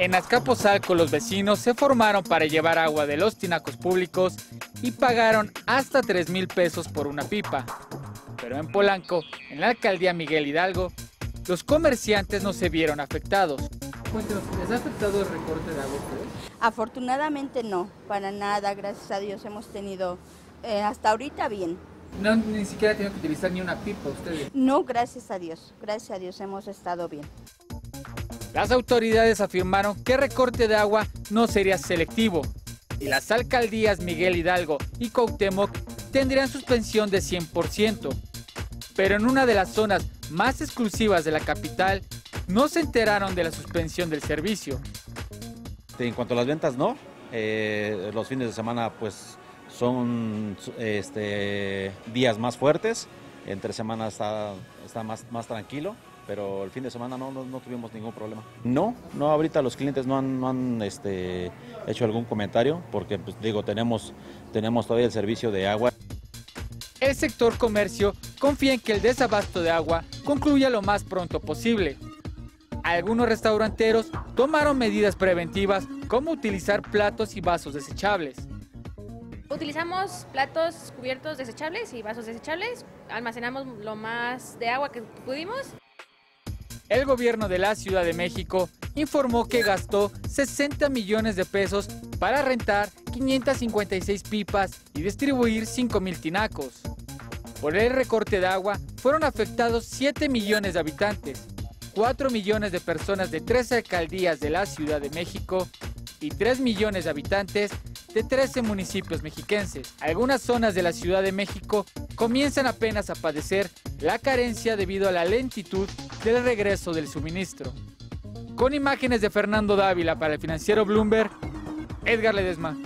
En Azcapotzalco los vecinos se formaron para llevar agua de los tinacos públicos y pagaron hasta 3 mil pesos por una pipa. Pero en Polanco, en la alcaldía Miguel Hidalgo, los comerciantes no se vieron afectados. ¿les ha afectado el recorte de agua Afortunadamente no, para nada, gracias a Dios hemos tenido eh, hasta ahorita bien. No, ni siquiera tienen que utilizar ni una pipa ustedes. No, gracias a Dios, gracias a Dios hemos estado bien. Las autoridades afirmaron que recorte de agua no sería selectivo y las alcaldías Miguel Hidalgo y Cuauhtémoc tendrían suspensión de 100%. Pero en una de las zonas más exclusivas de la capital no se enteraron de la suspensión del servicio. En cuanto a las ventas, no. Eh, los fines de semana pues son este, días más fuertes. Entre semana está, está más, más tranquilo pero el fin de semana no, no, tuvimos ningún problema. No, no, ahorita los clientes no han, no han este, hecho algún comentario porque, pues, digo, tenemos, tenemos todavía el servicio de agua. El sector comercio confía en que el desabasto de agua concluya lo más pronto posible. Algunos restauranteros tomaron medidas preventivas como utilizar platos y vasos desechables. Utilizamos platos cubiertos desechables y vasos desechables, almacenamos lo más de agua que pudimos el gobierno de la Ciudad de México informó que gastó 60 millones de pesos para rentar 556 pipas y distribuir 5 mil tinacos. Por el recorte de agua fueron afectados 7 millones de habitantes, 4 millones de personas de 13 alcaldías de la Ciudad de México y 3 millones de habitantes de 13 municipios mexiquenses. Algunas zonas de la Ciudad de México comienzan apenas a padecer la carencia debido a la lentitud del regreso del suministro. Con imágenes de Fernando Dávila para el financiero Bloomberg, Edgar Ledesma.